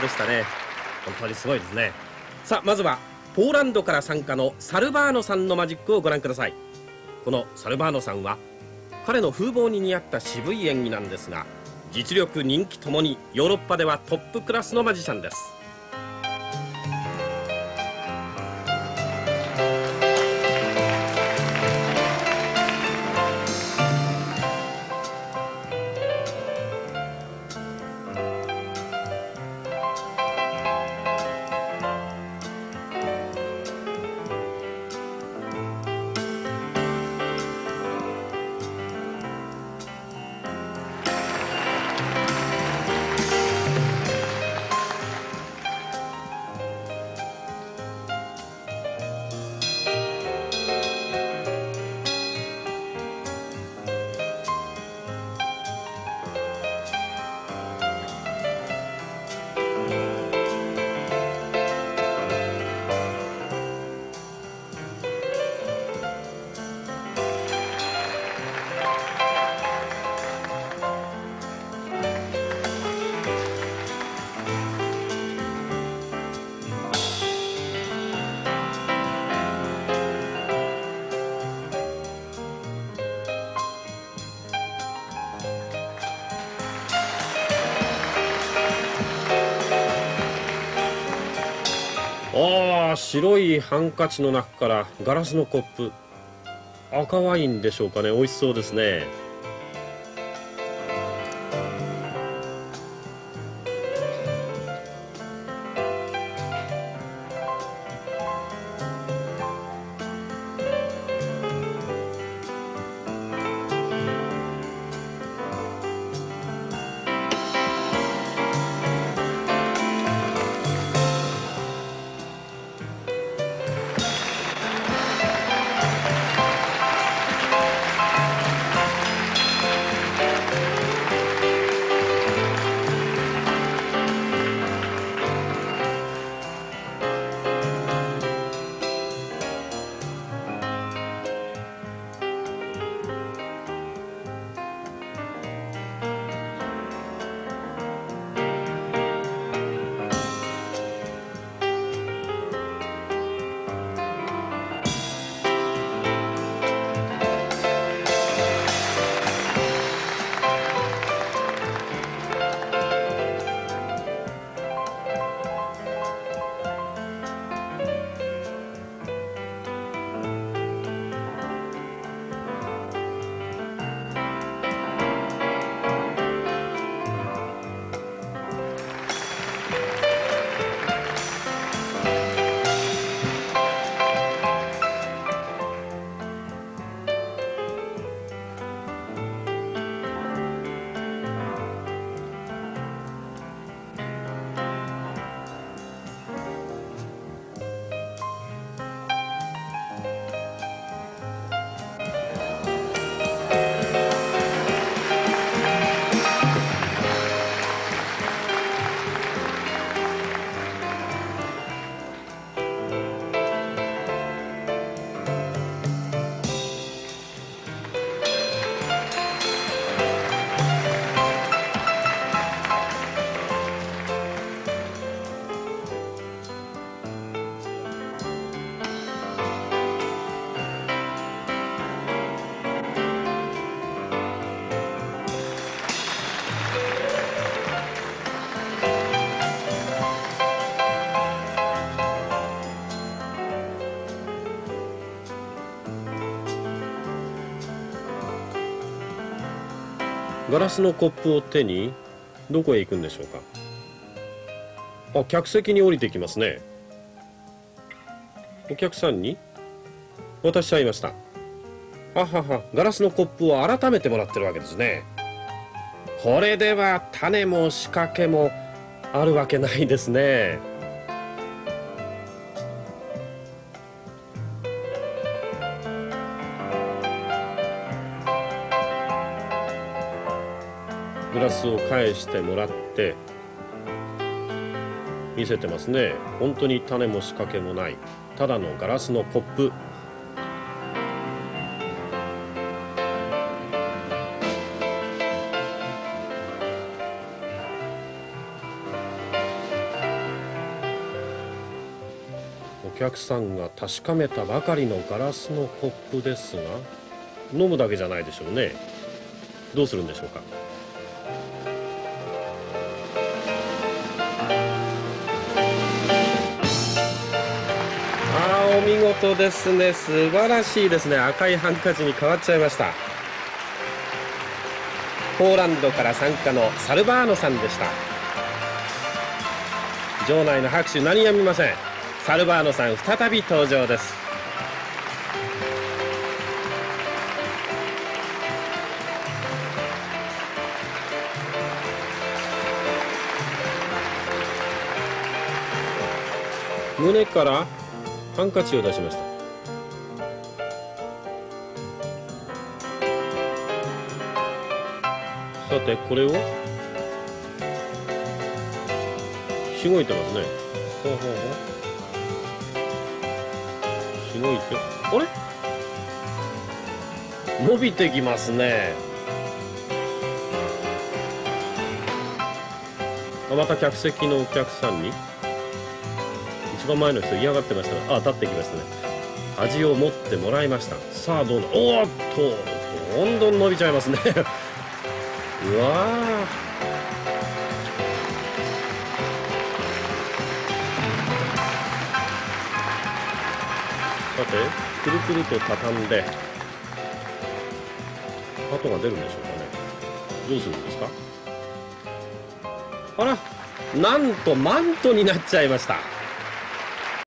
でしたね。本当にすごいですね。さあまずはポーランドから参加のサルバーノさんのマジックをご覧ください。このサルバーノさんは彼の風貌に似合った渋い演技なんですが実力人気ともにヨーロッパではトップクラスのマジシャンです。白いハンカチの中からガラスのコップ。赤ワインでしょうかね。美味しそうですね。ガラスのコップを手にどこへ行くんでしょうか？あ客席に降りてきますね。お客さんに？渡しちゃいました。はははガラスのコップを改めてもらってるわけですね。これでは種も仕掛けもあるわけないですね。グラスを返してもらって見せてますね。本当に種も仕掛けもない。ただのガラスのコップ。お客さんが確かめたばかりのガラスのコップですが飲むだけじゃないでしょうね。どうするんでしょうか？お見事ですね。素晴らしいですね。赤いハンカチに変わっちゃいました。ポーランドから参加のサルバーノさんでした。場内の拍手何やみません。サルバーノさん再び登場です。胸からハンカチを出しました。さてこれを？しごいてますね。ほうほうほうしごいて。あれ？伸びてきますね。あまた客席のお客さんに？番前の人嫌がってましたがあ立ってきましたね。味を持ってもらいました。さあどうなおーっとどんどん伸びちゃいますね。うわさてくるくると畳んで跡が出るんでしょうかね。どうするんですか？あらなんとマントになっちゃいました。